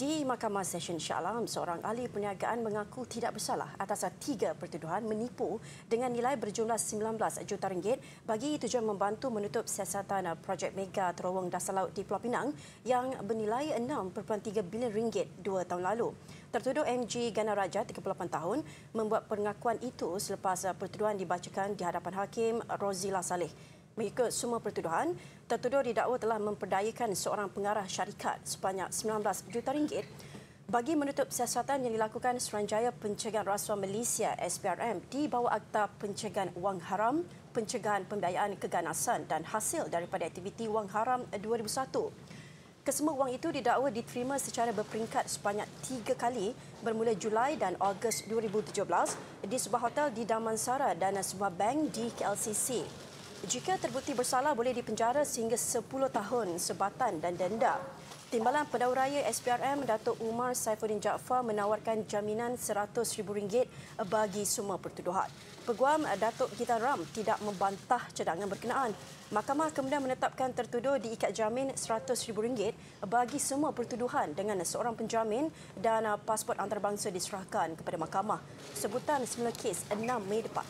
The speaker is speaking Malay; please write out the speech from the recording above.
Di Mahkamah Session Shah Alam, seorang ahli perniagaan mengaku tidak bersalah atas tiga pertuduhan menipu dengan nilai berjumlah 19 juta ringgit bagi tujuan membantu menutup siasatan projek mega terowong dasar laut di Pulau Pinang yang bernilai 6.3 bilion ringgit dua tahun lalu. Tertuduh MG Gana Raja, 38 tahun, membuat pengakuan itu selepas pertuduhan dibacakan di hadapan Hakim Rozila Saleh. Mengikut semua pertuduhan, tertuduh didakwa telah memperdayakan seorang pengarah syarikat sebanyak 19 juta ringgit bagi menutup siasatan yang dilakukan Suruhanjaya Pencegahan Rasuah Malaysia SPRM di bawah Akta Pencegahan Wang Haram, Pencegahan Pembiayaan Keganasan dan hasil daripada aktiviti wang haram 2001. Kesemua wang itu didakwa diterima secara berperingkat sebanyak tiga kali bermula Julai dan Ogos 2017 di sebuah hotel di Damansara dan sebuah bank di KLCC. Jika terbukti bersalah boleh dipenjara sehingga 10 tahun sebatan dan denda. Timbalan Pendahulu Raya SPRM Datuk Umar Saifuddin Jaafar menawarkan jaminan RM100,000 bagi semua pertuduhan. Peguam Datuk Gita Ram tidak membantah cadangan berkenaan. Mahkamah kemudian menetapkan tertuduh diikat jamin RM100,000 bagi semua pertuduhan dengan seorang penjamin dan pasport antarabangsa diserahkan kepada mahkamah. Sebutan semula kes 6 Mei depan.